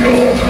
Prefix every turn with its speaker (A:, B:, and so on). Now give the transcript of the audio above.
A: the